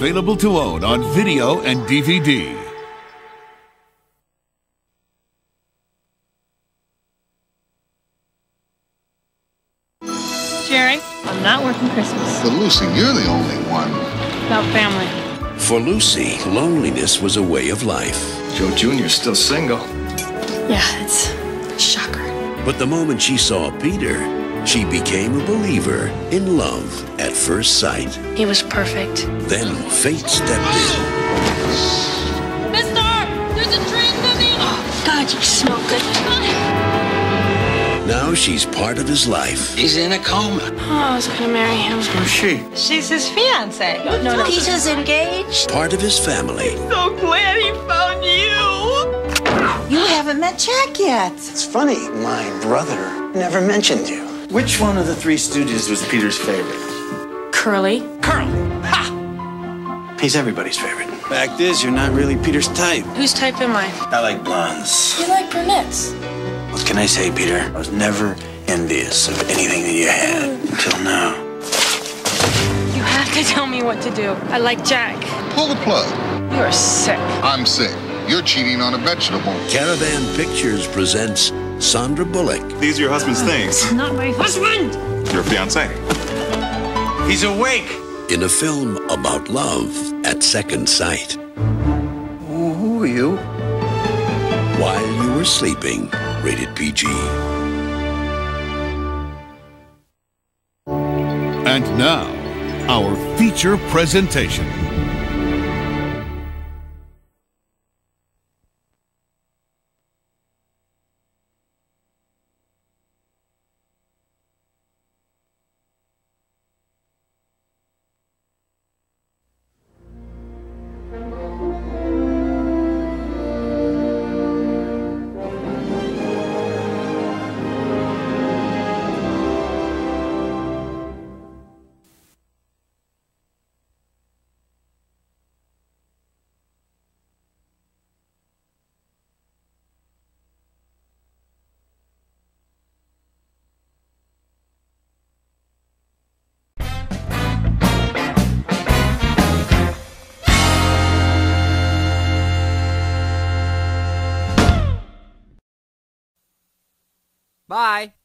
available to own on video and DVD. Jerry, I'm not working Christmas. But Lucy, you're the only one. About family. For Lucy, loneliness was a way of life. Joe Jr.'s still single. Yeah, it's a shocker. But the moment she saw Peter, she became a believer in love at first sight. He was perfect. Then fate stepped in. Mister, there's a train coming. Oh, God, you smell good. Now she's part of his life. He's in a coma. Oh, I was gonna marry him. Who's she? She's his fiance. No, no, no. Peter's engaged. Part of his family. So glad he found you. You haven't met Jack yet. It's funny, my brother never mentioned you. Which one of the three Stooges was Peter's favorite? Curly. Curly! Ha! He's everybody's favorite. Fact is, you're not really Peter's type. Whose type am I? I like blondes. You like brunettes. What can I say, Peter? I was never envious of anything that you had until now. You have to tell me what to do. I like Jack. Pull the plug. You're sick. I'm sick. You're cheating on a vegetable. Caravan Pictures presents Sandra Bullock These are your husband's ah, things. Not my husband. Your fiance. He's awake! in a film about love at second sight. Who are you? While you were sleeping, rated PG. And now, our feature presentation. Bye.